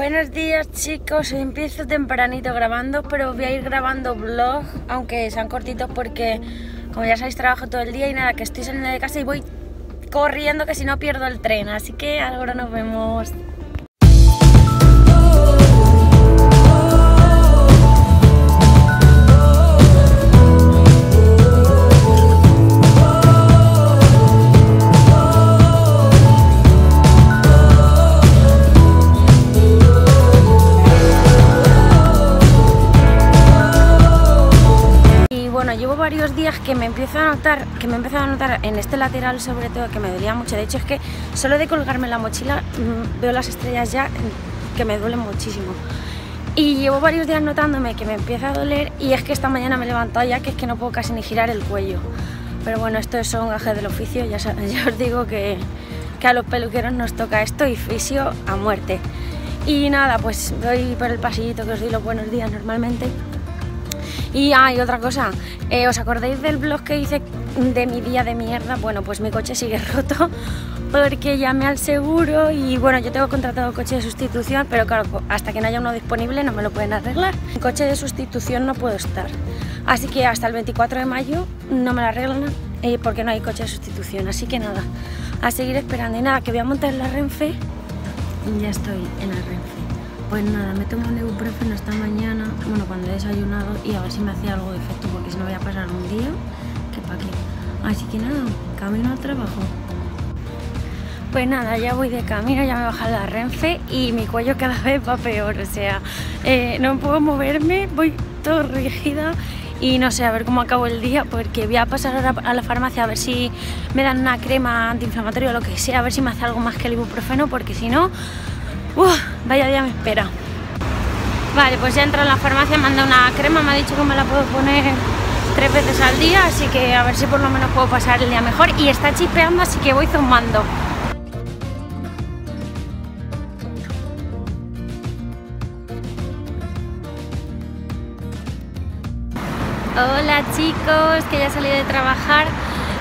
Buenos días chicos, empiezo tempranito grabando, pero voy a ir grabando vlog, aunque sean cortitos porque como ya sabéis trabajo todo el día y nada, que estoy saliendo de casa y voy corriendo que si no pierdo el tren, así que ahora nos vemos. Que me empiezo a notar, que me empezado a notar en este lateral sobre todo que me dolía mucho. De hecho es que solo de colgarme la mochila mm, veo las estrellas ya que me duelen muchísimo. Y llevo varios días notándome que me empieza a doler y es que esta mañana me he levantado ya que es que no puedo casi ni girar el cuello. Pero bueno, esto son gajes del oficio, ya, ya os digo que, que a los peluqueros nos toca esto y fisio a muerte. Y nada, pues voy por el pasillito que os doy los buenos días normalmente. Y hay otra cosa, eh, ¿os acordáis del blog que hice de mi día de mierda? Bueno, pues mi coche sigue roto porque llamé al seguro y bueno, yo tengo contratado coche de sustitución, pero claro, hasta que no haya uno disponible no me lo pueden arreglar. En coche de sustitución no puedo estar. Así que hasta el 24 de mayo no me lo arreglan eh, porque no hay coche de sustitución. Así que nada, a seguir esperando. Y nada, que voy a montar la Renfe y ya estoy en la Renfe. Pues nada, me tomo un ibuprofeno esta mañana, bueno, cuando he desayunado y a ver si me hacía algo de efecto, porque si no voy a pasar un día, que pa' qué. Así que nada, camino al trabajo. Pues nada, ya voy de camino, ya me he bajado la Renfe y mi cuello cada vez va peor, o sea, eh, no puedo moverme, voy todo rígida y no sé, a ver cómo acabo el día, porque voy a pasar ahora a la farmacia a ver si me dan una crema antiinflamatoria o lo que sea, a ver si me hace algo más que el ibuprofeno, porque si no, ¡Uf! Vaya día me espera. Vale, pues ya entro en la farmacia, me han dado una crema, me ha dicho que me la puedo poner tres veces al día, así que a ver si por lo menos puedo pasar el día mejor. Y está chispeando, así que voy zumbando. Hola chicos, que ya he salido de trabajar.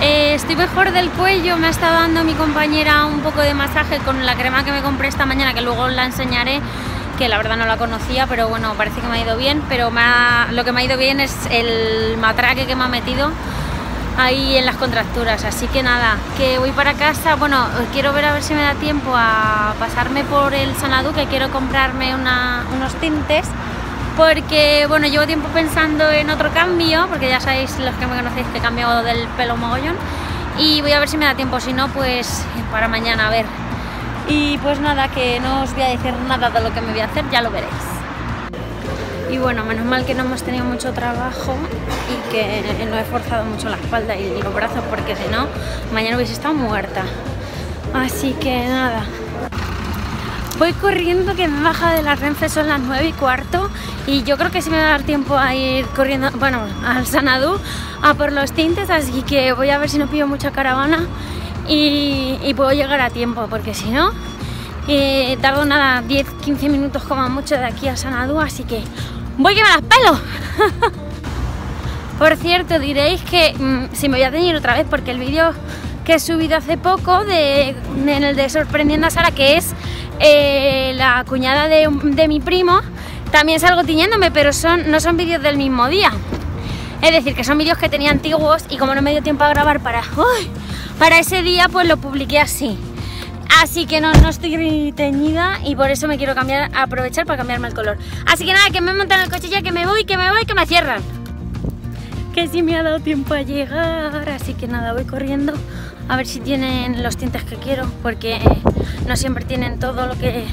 Eh, estoy mejor del cuello, me ha estado dando mi compañera un poco de masaje con la crema que me compré esta mañana, que luego la enseñaré, que la verdad no la conocía, pero bueno, parece que me ha ido bien, pero lo que me ha ido bien es el matraque que me ha metido ahí en las contracturas, así que nada, que voy para casa, bueno, quiero ver a ver si me da tiempo a pasarme por el Sanadu, que quiero comprarme unos tintes, porque bueno, llevo tiempo pensando en otro cambio, porque ya sabéis los que me conocéis que he cambiado del pelo mogollón, y voy a ver si me da tiempo, si no, pues para mañana a ver. Y pues nada, que no os voy a decir nada de lo que me voy a hacer, ya lo veréis. Y bueno, menos mal que no hemos tenido mucho trabajo y que no he forzado mucho la espalda y los brazos porque si no, mañana hubiese estado muerta. Así que nada. Voy corriendo que me baja de la Renfe, son las 9 y cuarto y yo creo que sí me va a dar tiempo a ir corriendo, bueno, al Sanadú a por los tintes, así que voy a ver si no pillo mucha caravana y, puedo llegar a tiempo, porque si no, eh, tardo nada, 10-15 minutos como mucho de aquí a Sanadú, así que voy que me las pelo. Por cierto, diréis que mm, si me voy a teñir otra vez porque el vídeo que he subido hace poco de, en el de Sorprendiendo a Sara, que es eh, la cuñada de, de mi primo, también salgo tiñéndome, pero son, no son vídeos del mismo día. Es decir, que son vídeos que tenía antiguos y como no me dio tiempo a grabar para, ¡Uy! para ese día, pues lo publiqué así. Así que no, no estoy teñida y por eso me quiero cambiar, aprovechar para cambiarme el color. Así que nada, que me montan el coche ya, que me voy, que me voy, que me cierran que sí me ha dado tiempo a llegar, así que nada, voy corriendo a ver si tienen los tintes que quiero, porque no siempre tienen todo lo que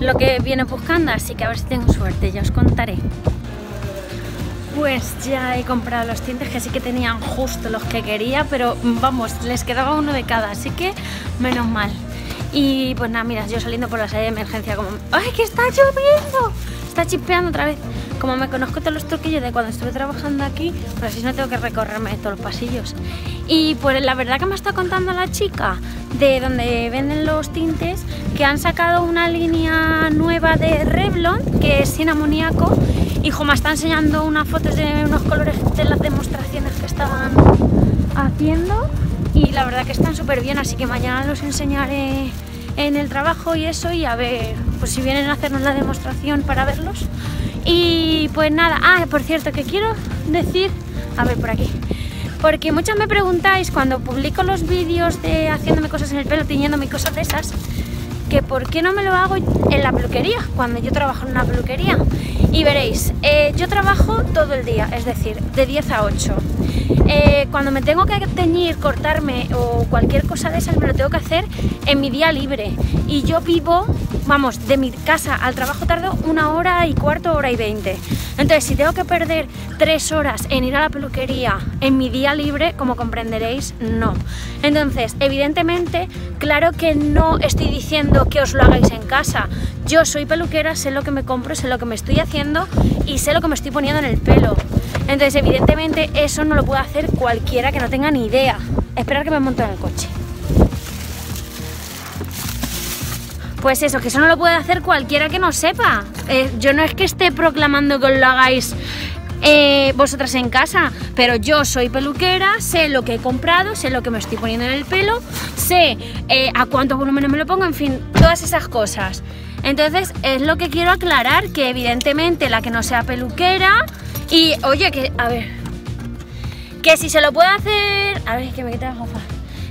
lo que viene buscando, así que a ver si tengo suerte, ya os contaré. Pues ya he comprado los tintes que sí que tenían justo los que quería, pero vamos, les quedaba uno de cada, así que menos mal. Y pues nada, mira, yo saliendo por la salida de emergencia como... ¡Ay, que está lloviendo! Está chispeando otra vez. Como me conozco todos los truquillos de cuando estuve trabajando aquí, pues así no tengo que recorrerme todos los pasillos. Y pues la verdad que me está contando la chica de donde venden los tintes que han sacado una línea nueva de Revlon que es sin amoníaco y jo, me está enseñando unas fotos de unos colores de las demostraciones que estaban haciendo y la verdad que están súper bien, así que mañana los enseñaré en el trabajo y eso y a ver, pues si vienen a hacernos la demostración para verlos. Y pues nada, ah, por cierto, que quiero decir, a ver por aquí, porque muchos me preguntáis cuando publico los vídeos de haciéndome cosas en el pelo, tiñéndome cosas de esas, que por qué no me lo hago en la peluquería, cuando yo trabajo en una peluquería. Y veréis, eh, yo trabajo todo el día, es decir, de 10 a 8. Eh, cuando me tengo que teñir, cortarme o cualquier cosa de esas, me lo tengo que hacer en mi día libre. Y yo vivo, vamos, de mi casa al trabajo tardo una hora y cuarto, hora y veinte. Entonces, si tengo que perder tres horas en ir a la peluquería en mi día libre, como comprenderéis, no. Entonces, evidentemente, claro que no estoy diciendo que os lo hagáis en casa. Yo soy peluquera, sé lo que me compro, sé lo que me estoy haciendo y sé lo que me estoy poniendo en el pelo. Entonces, evidentemente, eso no lo puede hacer cualquiera que no tenga ni idea. Esperar que me monte en el coche. Pues eso, que eso no lo puede hacer cualquiera que no sepa. Eh, yo no es que esté proclamando que lo hagáis eh, vosotras en casa, pero yo soy peluquera, sé lo que he comprado, sé lo que me estoy poniendo en el pelo, sé eh, a cuántos volúmenes me lo pongo, en fin, todas esas cosas. Entonces es lo que quiero aclarar, que evidentemente la que no sea peluquera y oye, que, a ver, que si se lo puede hacer, a ver, que me quita la gafa.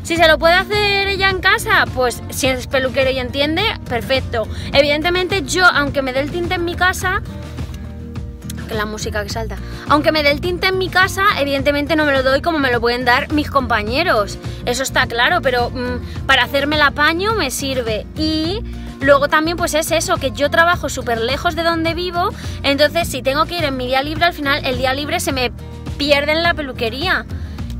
Si se lo puede hacer ella en casa, pues si es peluquera y entiende, perfecto. Evidentemente yo, aunque me dé el tinte en mi casa, que la música que salta, aunque me dé el tinte en mi casa, evidentemente no me lo doy como me lo pueden dar mis compañeros. Eso está claro, pero mm, para hacerme el apaño me sirve. Y Luego también pues es eso, que yo trabajo súper lejos de donde vivo, entonces si tengo que ir en mi día libre, al final el día libre se me pierde en la peluquería.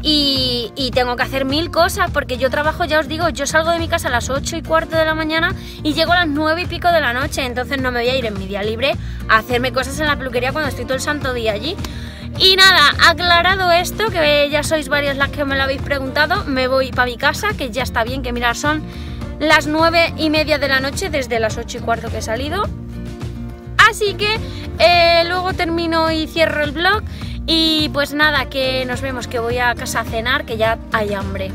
Y, tengo que hacer mil cosas porque yo trabajo, ya os digo, yo salgo de mi casa a las 8 y cuarto de la mañana y llego a las 9 y pico de la noche, entonces no me voy a ir en mi día libre a hacerme cosas en la peluquería cuando estoy todo el santo día allí. Y nada, aclarado esto, que ya sois varias las que me lo habéis preguntado, me voy para mi casa, que ya está bien, que mirar son las 9 y media de la noche desde las 8 y cuarto que he salido. Así que eh, luego termino y cierro el vlog y pues nada, que nos vemos, que voy a casa a cenar, que ya hay hambre.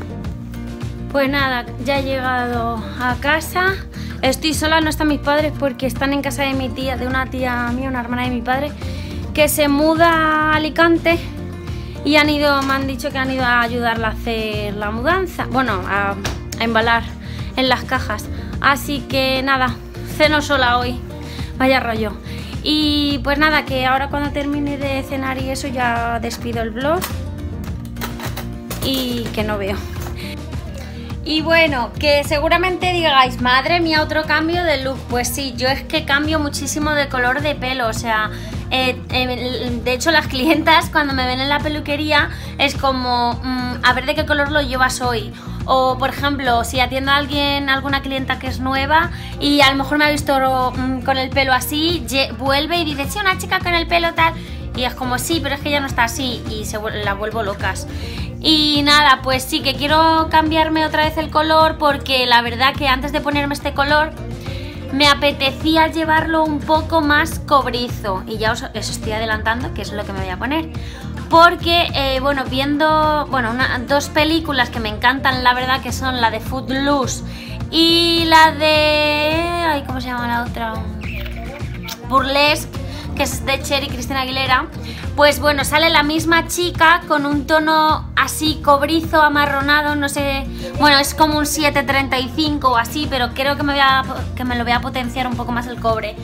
Pues nada, ya he llegado a casa. Estoy sola, no están mis padres porque están en casa de mi tía, de una tía mía, una hermana de mi padre, que se muda a Alicante y han ido, me han dicho que han ido a ayudarla a hacer la mudanza, bueno, a embalar en las cajas. Así que nada, ceno sola hoy. Vaya rollo. Y pues nada, que ahora cuando termine de cenar y eso ya despido el vlog. Y que no veo. Y bueno, que seguramente digáis, madre mía, otro cambio de look. Pues sí, yo es que cambio muchísimo de color de pelo, o sea, eh, eh, de hecho las clientas cuando me ven en la peluquería es como, mm, a ver de qué color lo llevas hoy. O por ejemplo, si atiendo a alguien, alguna clienta que es nueva y a lo mejor me ha visto mm, con el pelo así, vuelve y dice, sí, una chica con el pelo tal. Y es como, sí, pero es que ya no está así y se la vuelvo locas. Y nada, pues sí que quiero cambiarme otra vez el color porque la verdad que antes de ponerme este color me apetecía llevarlo un poco más cobrizo. Y ya os, estoy adelantando que es lo que me voy a poner. Porque, eh, bueno, viendo, bueno, dos películas que me encantan, la verdad, que son la de Footloose y la de... Ay, ¿Cómo se llama la otra? Burlesque, que es de Cherry Cristina Aguilera, pues bueno, sale la misma chica con un tono así cobrizo, amarronado, no sé, bueno, es como un 735 o así, pero creo que me, voy a, que me lo voy a potenciar un poco más el cobre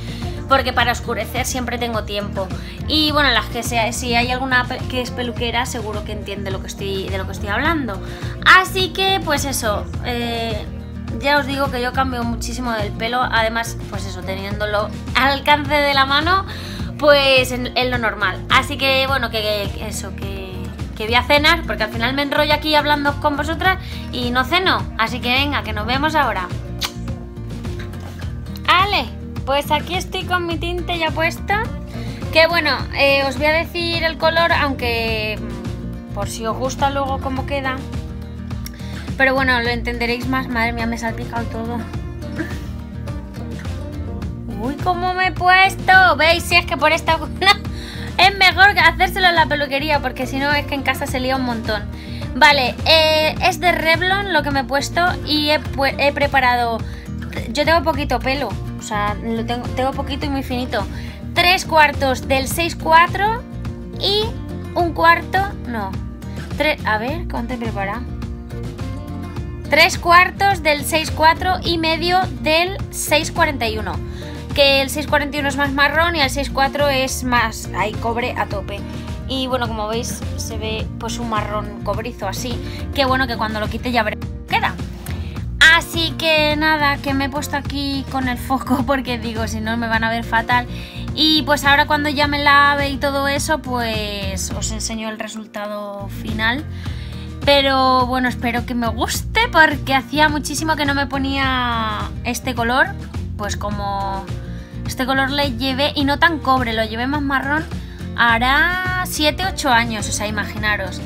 porque para oscurecer siempre tengo tiempo. Y bueno, las que sea, si hay alguna que es peluquera, seguro que entiende lo que estoy, de lo que estoy hablando. Así que, pues eso, eh, ya os digo que yo cambio muchísimo del pelo, además, pues eso, teniéndolo al alcance de la mano, pues es lo normal. Así que, bueno, que, eso, que, que voy a cenar, porque al final me enrollo aquí hablando con vosotras y no ceno. Así que venga, que nos vemos ahora. ¡Ale! Pues aquí estoy con mi tinte ya puesta. Que bueno, eh, os voy a decir el color, aunque mm, por si os gusta luego cómo queda. Pero bueno, lo entenderéis más. Madre mía, me he salpicado todo. Uy, cómo me puesto. ¿Veis? Si es que por esta es mejor hacérselo en la peluquería, porque si no es que en casa se lía un montón. Vale, eh, es de Revlon lo que me he puesto y he, preparado yo tengo poquito pelo, o sea, tengo, tengo poquito y muy finito. Tres cuartos del 6-4 y un cuarto, no. Tres, a ver, ¿cuánto he preparado? Tres cuartos del 6-4 y medio del 6-41. Que el 6-41 es más marrón y el 6-4 es más, ahí cobre a tope. Y bueno, como veis, se ve pues un marrón cobrizo así. Que bueno que cuando lo quite ya veré queda. Así que nada, que me he puesto aquí con el foco porque digo, si no me van a ver fatal. Y pues ahora cuando ya me lave y todo eso, pues os enseño el resultado final. Pero bueno, espero que me guste porque hacía muchísimo que no me ponía este color. Pues como este color le llevé, y no tan cobre, lo llevé más marrón, hará 7-8 años, o sea, imaginaros.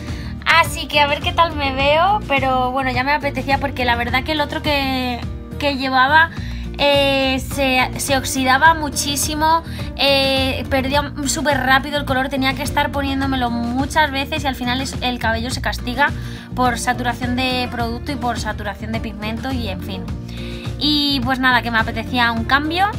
Así que a ver qué tal me veo, pero bueno, ya me apetecía porque la verdad que el otro que, llevaba eh, se, oxidaba muchísimo, eh, perdía súper rápido el color, tenía que estar poniéndomelo muchas veces y al final el cabello se castiga por saturación de producto y por saturación de pigmento y en fin. Y pues nada, que me apetecía un cambio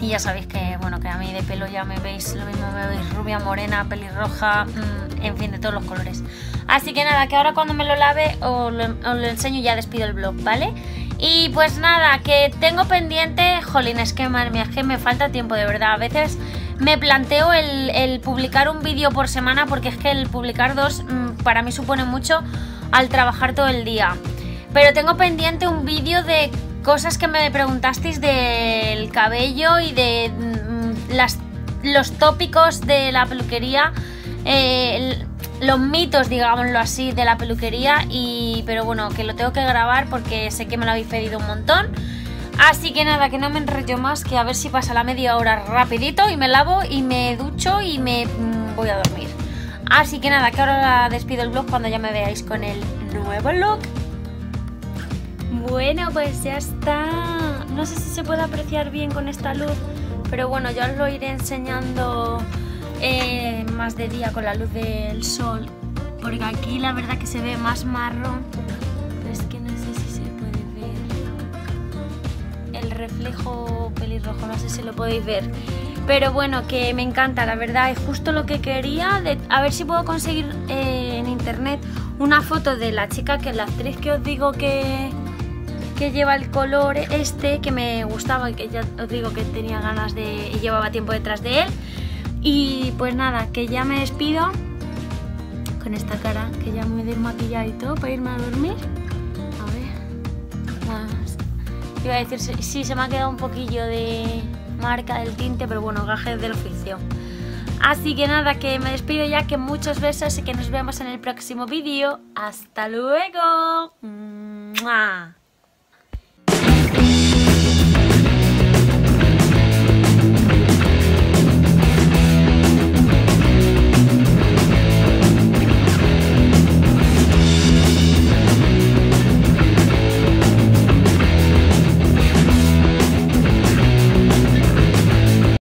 y ya sabéis que, bueno, que a mí de pelo ya me veis lo mismo, me veis rubia, morena, pelirroja, mm, en fin, de todos los colores. Así que nada, que ahora cuando me lo lave os lo, enseño y ya despido el blog, ¿vale? Y pues nada, que tengo pendiente, jolín, es que madre mía, es que me falta tiempo de verdad. A veces me planteo el, publicar un vídeo por semana porque es que el publicar dos mm, para mí supone mucho al trabajar todo el día. Pero tengo pendiente un vídeo de cosas que me preguntasteis del cabello y de mm, los tópicos de la peluquería, eh, los mitos, digámoslo así, de la peluquería. Y, pero bueno, que lo tengo que grabar porque sé que me lo habéis pedido un montón. Así que nada, que no me enrollo más, que a ver si pasa la media hora rapidito y me lavo y me ducho y me mm, voy a dormir. Así que nada, que ahora despido el vlog cuando ya me veáis con el nuevo look. Bueno, pues ya está. No sé si se puede apreciar bien con esta luz, pero bueno, ya os lo iré enseñando eh, más de día con la luz del sol, porque aquí la verdad que se ve más marrón, es que no sé si se puede ver el reflejo pelirrojo, no sé si lo podéis ver. Pero bueno, que me encanta, la verdad, es justo lo que quería. A ver si puedo conseguir eh, en internet una foto de la chica que es la actriz que os digo que, lleva el color este que me gustaba y que ya os digo que tenía ganas de y llevaba tiempo detrás de él y pues nada, que ya me despido con esta cara, que ya me desmaquillado y todo para irme a dormir a ver más. iba a decir, sí, se me ha quedado un poquillo de marca del tinte pero bueno, gajes del oficio Así que nada, que me despido ya, que muchos besos y que nos vemos en el próximo vídeo. ¡Hasta luego!